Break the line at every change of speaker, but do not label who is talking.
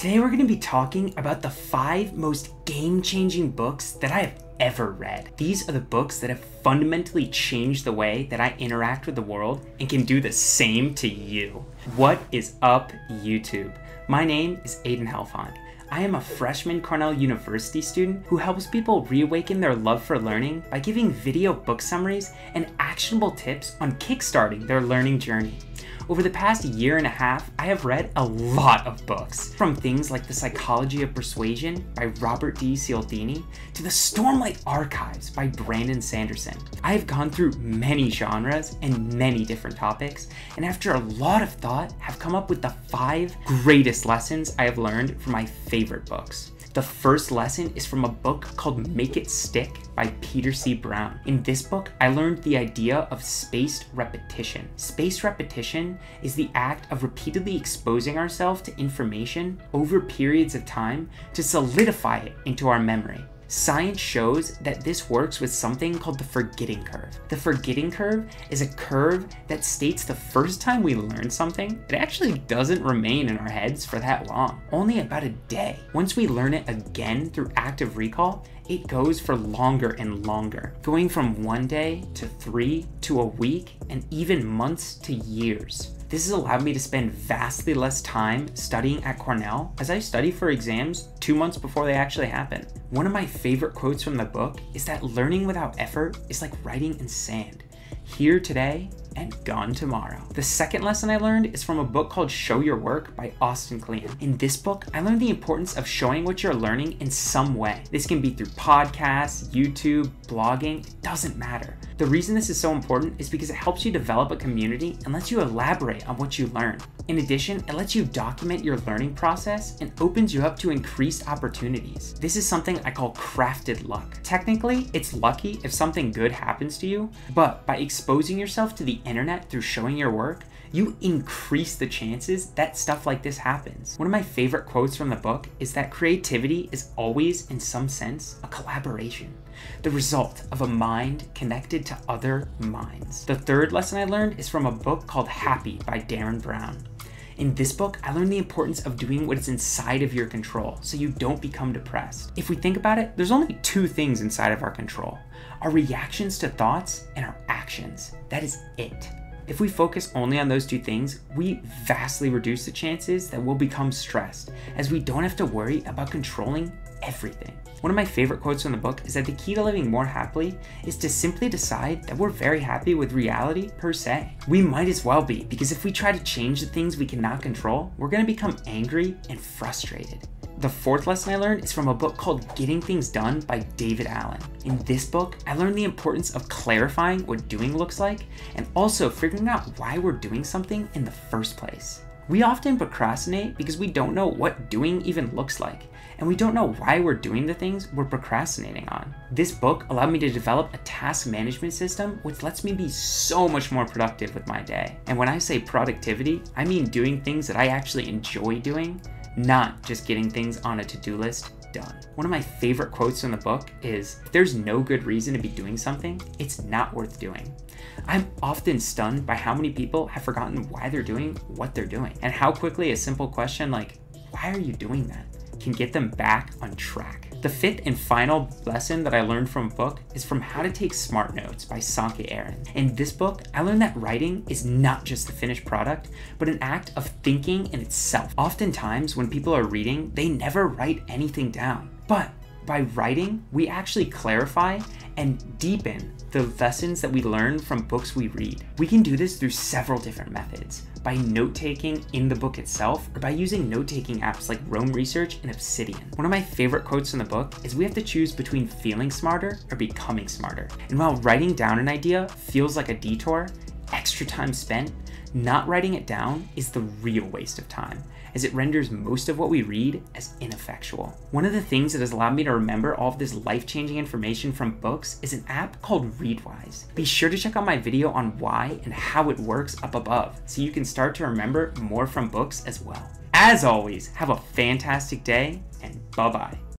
Today we're going to be talking about the five most game changing books that I have ever read. These are the books that have fundamentally changed the way that I interact with the world and can do the same to you. What is up, YouTube? My name is Aidan Helfant. I am a freshman Cornell University student who helps people reawaken their love for learning by giving video book summaries and actionable tips on kickstarting their learning journey. Over the past year and a half, I have read a lot of books, from things like The Psychology of Persuasion by Robert D. Cialdini to The Stormlight Archives by Brandon Sanderson. I have gone through many genres and many different topics, and after a lot of thought, have come up with the five greatest lessons I have learned from my favorite books. The first lesson is from a book called Make It Stick by Peter C. Brown. In this book, I learned the idea of spaced repetition. Spaced repetition is the act of repeatedly exposing ourselves to information over periods of time to solidify it into our memory. Science shows that this works with something called the forgetting curve. The forgetting curve is a curve that states the first time we learn something, it actually doesn't remain in our heads for that long, only about a day. Once we learn it again through active recall, it goes for longer and longer, going from one day to three to a week and even months to years. This has allowed me to spend vastly less time studying at Cornell as I study for exams two months before they actually happen. One of my favorite quotes from the book is that learning without effort is like writing in sand. Here today, and gone tomorrow. The second lesson I learned is from a book called Show Your Work by Austin Kleon. In this book, I learned the importance of showing what you're learning in some way. This can be through podcasts, YouTube, blogging, it doesn't matter. The reason this is so important is because it helps you develop a community and lets you elaborate on what you learn. In addition, it lets you document your learning process and opens you up to increased opportunities. This is something I call crafted luck. Technically, it's lucky if something good happens to you, but by exposing yourself to the internet through showing your work, you increase the chances that stuff like this happens. One of my favorite quotes from the book is that creativity is always, in some sense, a collaboration, the result of a mind connected to other minds. The third lesson I learned is from a book called Happy by Derren Brown. In this book, I learned the importance of doing what is inside of your control so you don't become depressed. If we think about it, there's only two things inside of our control our reactions to thoughts and our actions. That is it. If we focus only on those two things, we vastly reduce the chances that we'll become stressed, as we don't have to worry about controlling everything. One of my favorite quotes from the book is that the key to living more happily is to simply decide that we're very happy with reality per se. We might as well be, because if we try to change the things we cannot control, we're gonna become angry and frustrated. The fourth lesson I learned is from a book called Getting Things Done by David Allen. In this book, I learned the importance of clarifying what doing looks like and also figuring out why we're doing something in the first place. We often procrastinate because we don't know what doing even looks like, and we don't know why we're doing the things we're procrastinating on. This book allowed me to develop a task management system which lets me be so much more productive with my day. And when I say productivity, I mean doing things that I actually enjoy doing not just getting things on a to do list done. One of my favorite quotes in the book is if there's no good reason to be doing something, it's not worth doing. I'm often stunned by how many people have forgotten why they're doing what they're doing and how quickly a simple question like, why are you doing that, can get them back on track. The fifth and final lesson that I learned from a book is from How to Take Smart Notes by Sönke Ahrens. In this book, I learned that writing is not just the finished product, but an act of thinking in itself. Oftentimes, when people are reading, they never write anything down. But by writing, we actually clarify and deepen the lessons that we learn from books we read. We can do this through several different methods by note taking in the book itself or by using note taking apps like Roam Research and Obsidian. One of my favorite quotes in the book is we have to choose between feeling smarter or becoming smarter. And while writing down an idea feels like a detour, extra time spent, not writing it down is the real waste of time, as it renders most of what we read as ineffectual. One of the things that has allowed me to remember all of this life changing information from books is an app called Readwise. Be sure to check out my video on why and how it works up above so you can start to remember more from books as well. As always, have a fantastic day and bye bye.